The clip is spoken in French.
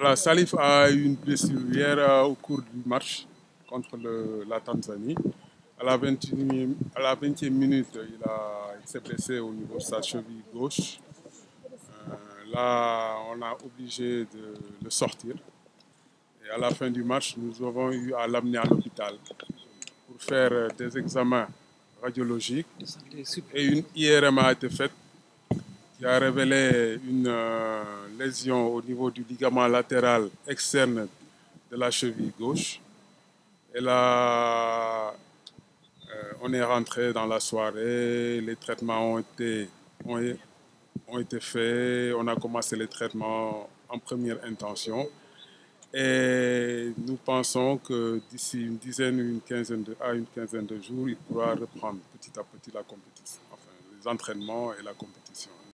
Voilà, Salif a eu une blessure hier euh, au cours du match contre le, la Tanzanie. À la 21e, à la 20e minute, il, a- il s'est blessé au niveau de sa cheville gauche. Euh, là, on a obligé de le sortir. Et à la fin du match, nous avons eu à l'amener à l'hôpital pour faire euh, des examens radiologiques. Et une IRM a été faite qui a révélé une euh, lésion au niveau du ligament latéral externe de la cheville gauche. Et là, euh, on est rentré dans la soirée, les traitements ont été, ont, ont été faits, on a commencé les traitements en première intention. Et nous pensons que d'ici une dizaine une quinzaine de, à une quinzaine de jours, il pourra reprendre petit à petit la compétition, les entraînements et la compétition.